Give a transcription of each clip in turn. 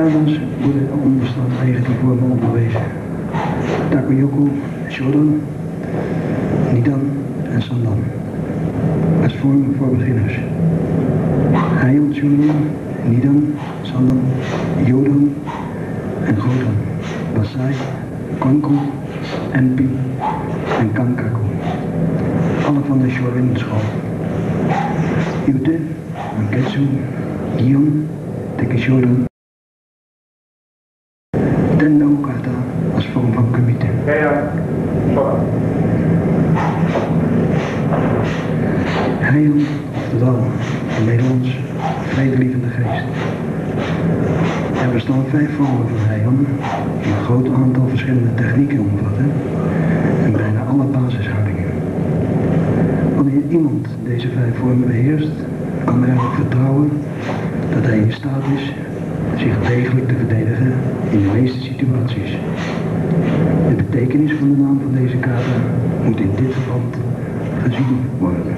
Kadas worden onderstand eigen vormen onderwezen. Takoyoko, Shodan, Nidan en Sandan. Als vormen voor beginners. Heian, Shodan, Nidan, Sandan, Yodan en Godan. Basai, Konku, Enpi en Kankaku. Alle van de Shorin school. Yute, Manketsu, Gion, Tekishodan, Tenno Kata als vorm van kumite. Heian, oftewel in Nederlands, vredelievende geest. Er bestaan vijf vormen van heian, die een groot aantal verschillende technieken omvatten en bijna alle basishoudingen. Wanneer iemand deze vijf vormen beheerst, kan er erop vertrouwen dat hij in staat is zich degelijk te verdedigen in de meeste situaties. De betekenis van de naam van deze kata moet in dit verband gezien worden.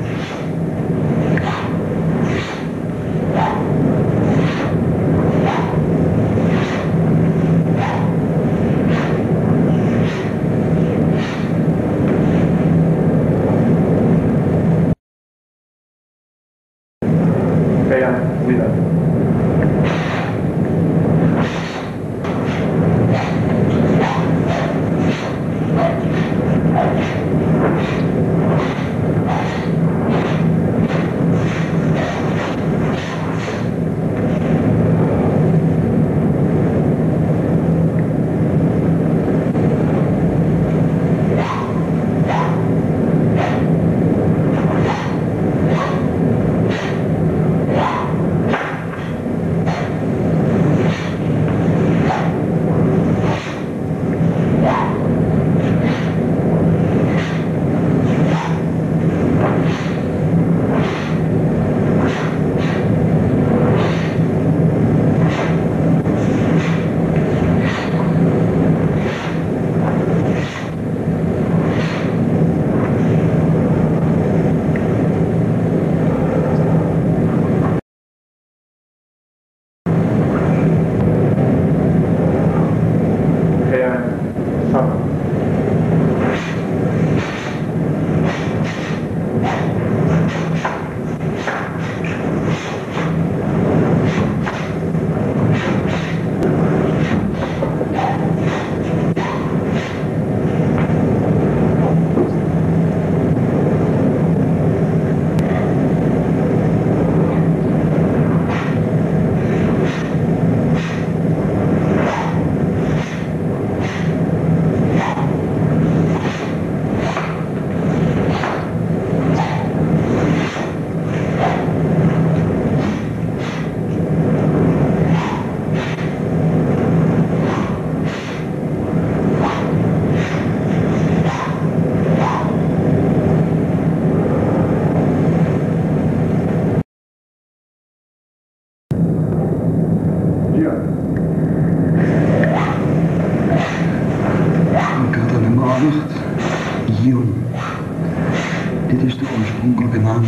Dit is de oorspronkelijke naam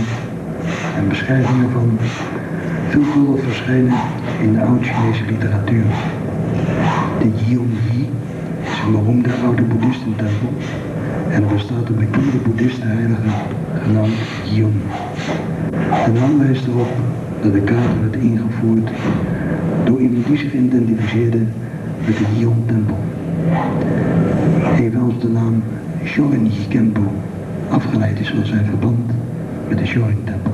en beschrijving ervan veelvuldig verschenen in de oud-Chinese literatuur. De Yi is een beroemde oude boeddhistentempel en er bestaat een bekende boeddhistenheilige genaamd Yion. De naam wijst erop dat de kaart werd ingevoerd door iemand die zich identificeerde met de Yion-tempel. Evenals de naam Shorinji Kempo afgeleid is van zijn verband met de Shorin-tempel. Betrekking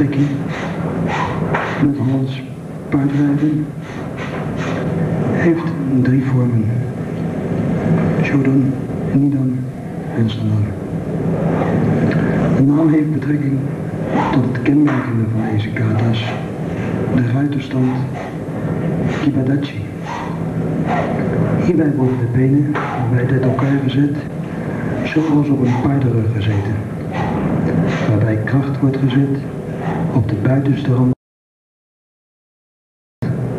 De kaart op Tekkie met Hollands paardrijden heeft drie vormen. Shodan, Nidan en Standard. De naam heeft betrekking tot het kenmerkende van deze kata's, de ruiterstand Kibadachi. Hierbij worden de benen bij het elkaar gezet, zoals op een paardenrug gezeten, waarbij kracht wordt gezet op de buitenste rand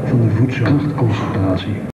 van de voedselkrachtconcentratie.